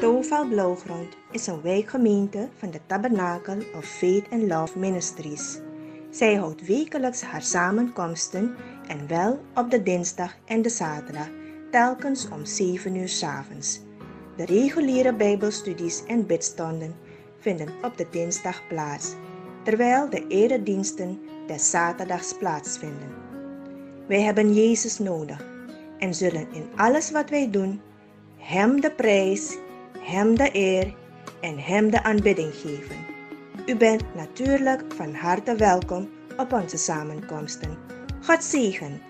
Toval Blauwgrond is een wijkgemeente van de Tabernacle of Faith and Love Ministries. Zij houdt wekelijks haar samenkomsten en wel op de dinsdag en de zaterdag, telkens om 7 uur 's avonds. De reguliere Bijbelstudies en bidstonden vinden op de dinsdag plaats, terwijl de erediensten des zaterdags plaatsvinden. Wij hebben Jezus nodig en zullen in alles wat wij doen Hem de prijs, Hem de eer en Hem de aanbidding geven. U bent natuurlijk van harte welkom op onze samenkomsten. God zegen.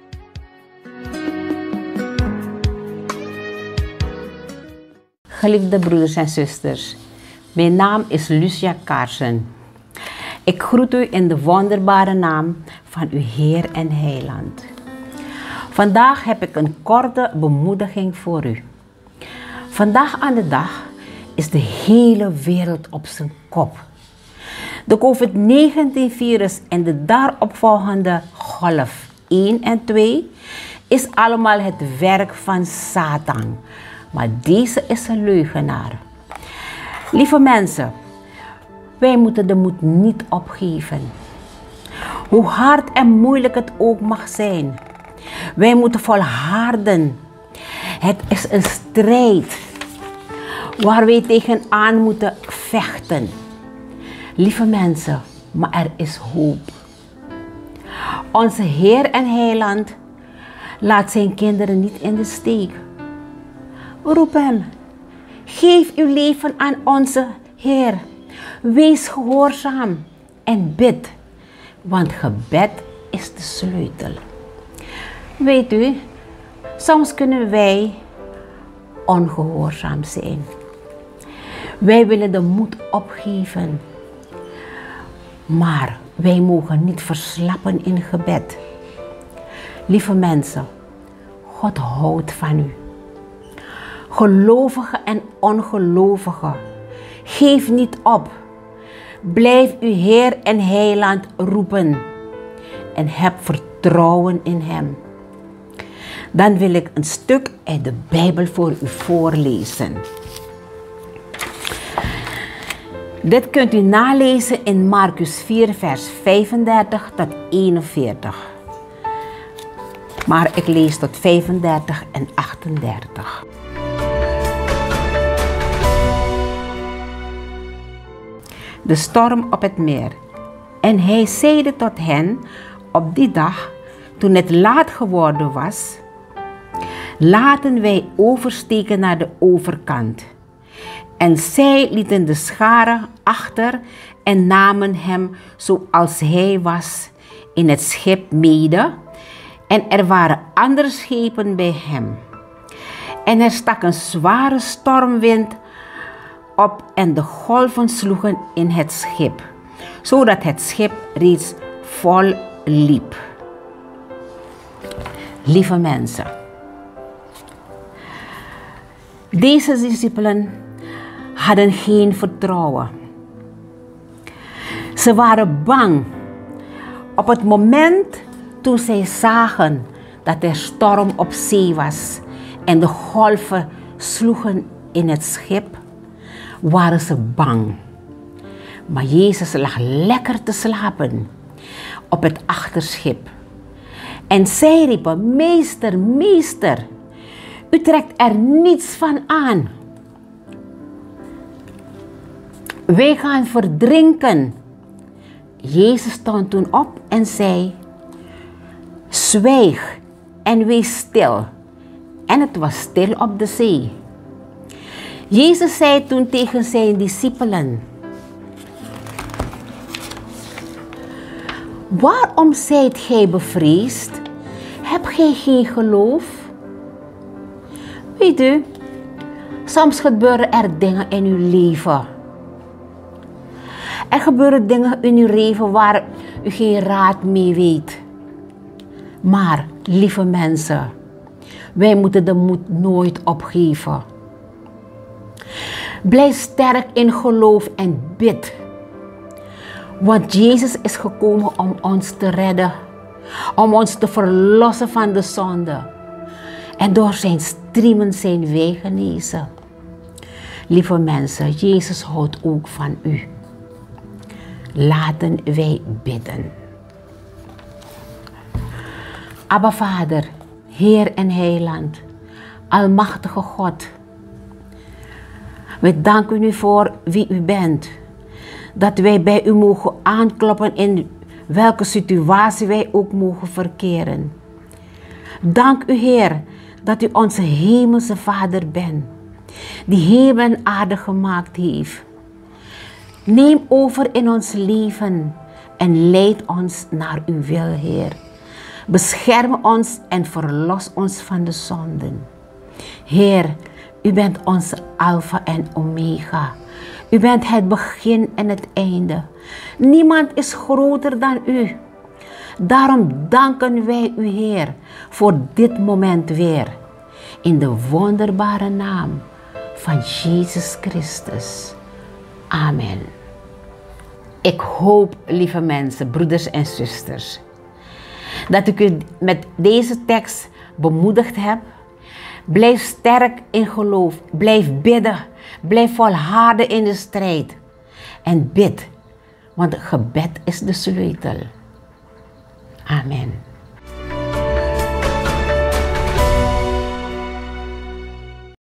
Geliefde broeders en zusters, mijn naam is Lucia Kaarsen. Ik groet u in de wonderbare naam van uw Heer en Heiland. Vandaag heb ik een korte bemoediging voor u. Vandaag aan de dag is de hele wereld op zijn kop. De COVID-19-virus en de daaropvolgende golf 1 en 2 is allemaal het werk van Satan. Maar deze is een leugenaar. Lieve mensen, wij moeten de moed niet opgeven. Hoe hard en moeilijk het ook mag zijn. Wij moeten volharden. Het is een strijd waar wij tegenaan moeten vechten. Lieve mensen, maar er is hoop. Onze Heer en Heiland laat zijn kinderen niet in de steek. Roep hem. Geef uw leven aan onze Heer. Wees gehoorzaam en bid, want gebed is de sleutel. Weet u, soms kunnen wij ongehoorzaam zijn. Wij willen de moed opgeven. Maar wij mogen niet verslappen in gebed. Lieve mensen, God houdt van u. Gelovigen en ongelovigen, geef niet op. Blijf uw Heer en Heiland roepen en heb vertrouwen in Hem. Dan wil ik een stuk uit de Bijbel voor u voorlezen. Dit kunt u nalezen in Marcus 4, vers 35 tot 41. Maar ik lees tot 35 en 38. De storm op het meer. En hij zeide tot hen op die dag, toen het laat geworden was, laten wij oversteken naar de overkant. En zij lieten de scharen achter en namen hem zoals hij was in het schip mede. En er waren andere schepen bij hem. En er stak een zware stormwind op en de golven sloegen in het schip, zodat het schip reeds vol liep. Lieve mensen, deze discipelen hadden geen vertrouwen. Ze waren bang. Op het moment toen zij zagen dat er storm op zee was en de golven sloegen in het schip, waren ze bang. Maar Jezus lag lekker te slapen op het achterschip. En zij riepen, meester, meester, u trekt er niets van aan. Wij gaan verdrinken. Jezus stond toen op en zei, zwijg en wees stil. En het was stil op de zee. Jezus zei toen tegen zijn discipelen, Waarom zijt gij bevreesd? Heb gij geen geloof? Weet u, soms gebeuren er dingen in uw leven. Er gebeuren dingen in uw leven waar u geen raad mee weet. Maar, lieve mensen, wij moeten de moed nooit opgeven. Blijf sterk in geloof en bid. Want Jezus is gekomen om ons te redden, om ons te verlossen van de zonde. En door zijn striemen zijn wij genezen. Lieve mensen, Jezus houdt ook van u. Laten wij bidden. Abba Vader, Heer en Heiland, Almachtige God. We danken u voor wie u bent. Dat wij bij u mogen aankloppen in welke situatie wij ook mogen verkeren. Dank u Heer dat u onze hemelse Vader bent, die hemel en aarde gemaakt heeft. Neem over in ons leven en leid ons naar uw wil, Heer. Bescherm ons en verlos ons van de zonden. Heer, u bent onze Alpha en Omega. U bent het begin en het einde. Niemand is groter dan u. Daarom danken wij u, Heer, voor dit moment weer. In de wonderbare naam van Jezus Christus. Amen. Ik hoop, lieve mensen, broeders en zusters, dat ik u met deze tekst bemoedigd heb. Blijf sterk in geloof. Blijf bidden. Blijf volharden in de strijd. En bid, want gebed is de sleutel. Amen.